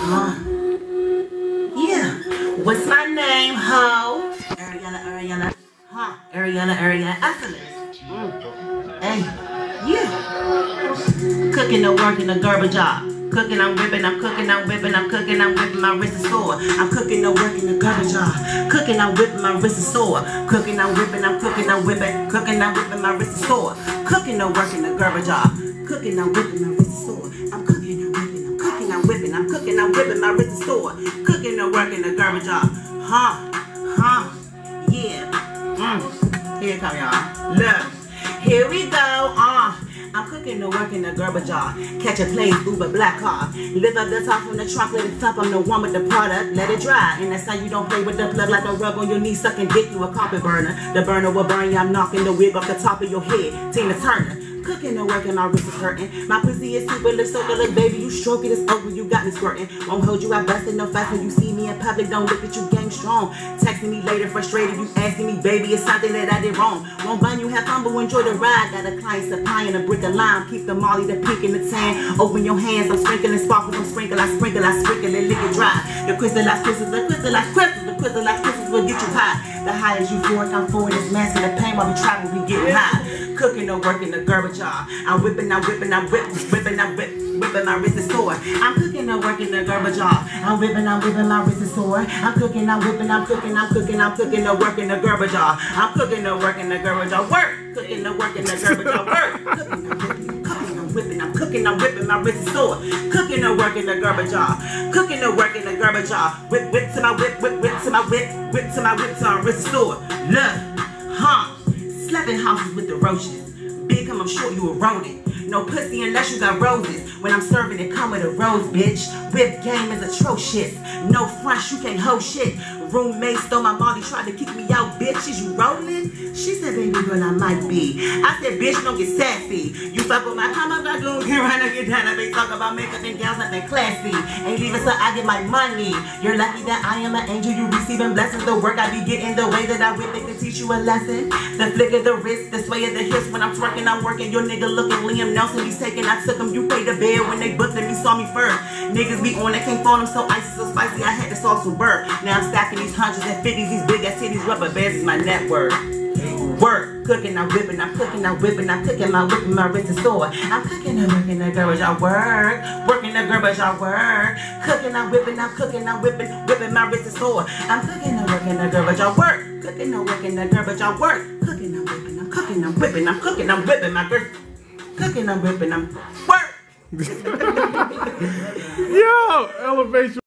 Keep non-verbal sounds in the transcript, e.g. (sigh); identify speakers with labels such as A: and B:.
A: Huh? Yeah. What's my name, ho? Ariella, Ariella. Huh? Ariella, Ariella. Effortless. Mm. Hey. Yeah. Cooking the work in the garbage job. Cooking, I'm whipping, I'm cooking, I'm whipping, I'm cooking, I'm whipping, my wrist is sore. I'm cooking, no work in the garbage jar. Cooking, I'm whipping, my wrist is sore. Cooking, I'm whipping, I'm cooking, I'm whipping, cooking, I'm whipping, my wrist is sore. Cooking, no work in the garbage jar. Cooking, I'm whipping, my wrist is sore. I'm is. Cooking, work in the garbage jar. Huh? Huh? Yeah. Mm. Here it come, y'all. Look. Here we go. Uh. I'm cooking the work in the garbage jar. Catch a plane, Uber black car. Lift up the top from the trunk, let it top. I'm the one with the product, let it dry. And that's how you don't play with the plug like a rug on your knee, sucking dick, you a carpet burner. The burner will burn you, I'm knocking the wig off the top of your head. Tina Turner. Cooking and working, my wrist is hurting. My pussy is super lit, so look, baby, you stroke it, it's over, you got me squirting. Won't hold you, I busted no fast when you see me in public, don't look at you gang strong. Texting me later, frustrated, you asking me, baby, it's something that I did wrong. Won't bun you, have fun, but enjoy the ride. Got a client supplying a brick of lime, keep the molly, the pink and the tan. Open your hands, I'm sprinkling sparkles, I'm sprinkle, I sprinkle, I sprinkle, and lick it dry. The crystallized crystals, the crystallized crystals, the crystallized crystals will get you high. The high is euphoric, I'm forward, it's masking the pain while we travel, we getting high. Cooking or working the garbage jar. I'm whipping, I'm whipping, I'm whipping, whipping, I'm whipping, whipping, my wrist is sore. I'm cooking or working the garbage jar. I'm whipping, I'm whipping, my wrist is sore. I'm cooking, I'm whipping, I'm cooking, I'm cooking, I'm cooking or working the garbage jar. I'm cooking or working the garbage jar. Work, cooking or working the garbage jar. Work, cooking, I'm whipping, I'm whipping, I'm whipping, my wrist is sore. Cooking or working the garbage jar. Cooking or working the garbage jar. Whip, whip to my whip, whip, whip to my whip, whip to my whip to my wrist is sore. Look, huh? Slapping houses with the roaches. Big come, I'm sure you a rodent. No pussy unless you got roses. When I'm serving it, come with a rose, bitch. Whip game is atrocious. No front, you can't hold shit. Roommate stole my molly, tried to kick me out, bitch. Is you rolling? She said, baby girl, I might be. I said, bitch, don't get sassy. You fuck with my much I do get (laughs) right now, get down. I may talk about makeup and gowns, nothing classy. Ain't leaving so I get my money. You're lucky that I am an angel. You receiving blessings. The work I be getting, the way that I whip it can teach you a lesson. The flick of the wrist, the sway of the hips. When I'm twerking, I'm working. Your nigga looking Liam Neeson. He's taking, I took him. You pay the bill when they booked him. He saw me first. Niggas be on, they can't fall. I'm so icy, so spicy. I had to sauce some bird. Now I'm stacking these hundreds and fifties, these big ass titties, rubber bands is my network. Work, cooking, I'm whipping, I'm cooking, I'm whipping, I'm cooking, my whipping, my wrist is sore. I'm cooking, I'm working the garbage, I work. Working the garbage, I work. Cooking, I'm whipping, I'm cooking, I'm whipping, whipping, my wrist is sore. I'm cooking, I'm working the garbage, I work. Cooking, I'm working the garbage, I work. Cooking, I'm whipping, I'm cooking, I'm whipping, I'm cooking, I'm whipping, my wrist. Cooking, I'm whipping, I'm work. (laughs)
B: Yo, elevation.